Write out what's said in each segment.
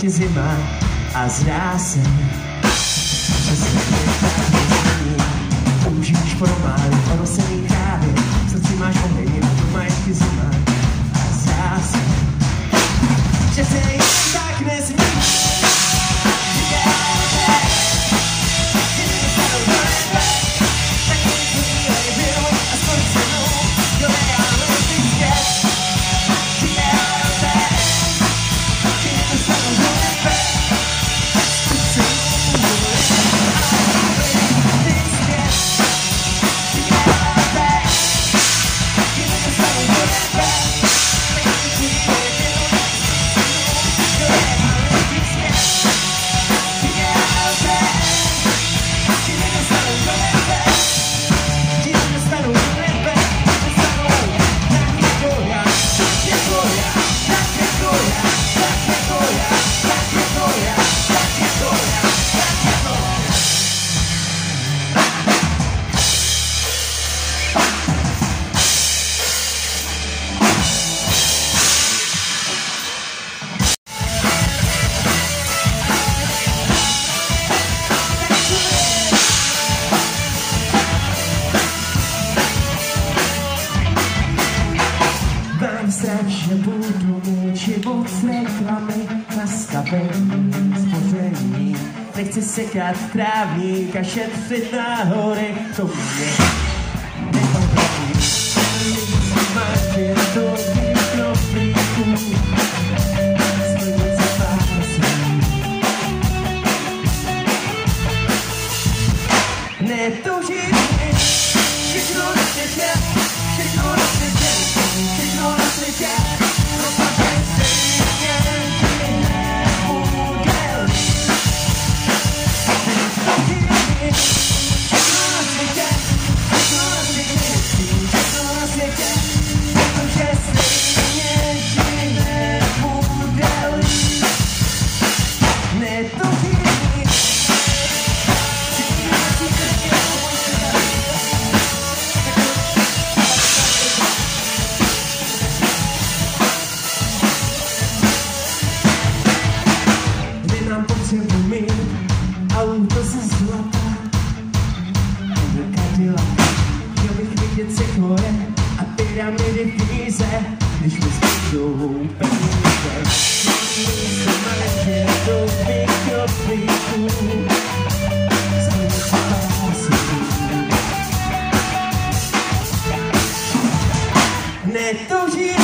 ti zima a zdá se, že se mi tak Užíš pro málo porosený král. sekat trávník a šetřit na horech, co mě de Tushi.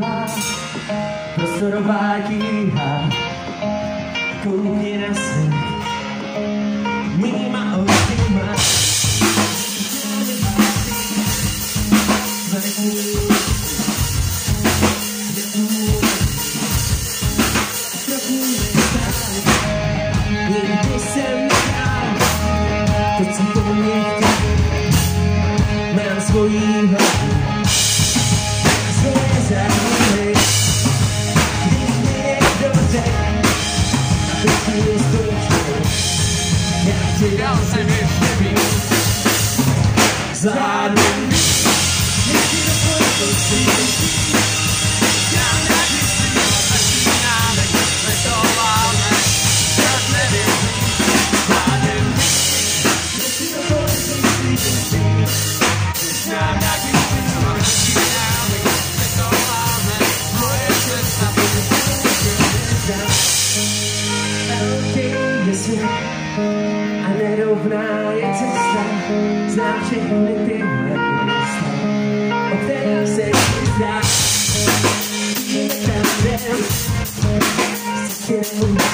は空バギーがこぎ出す skin.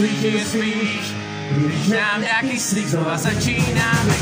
myslíš, že spíš Když nám nějaký slik znova začínáme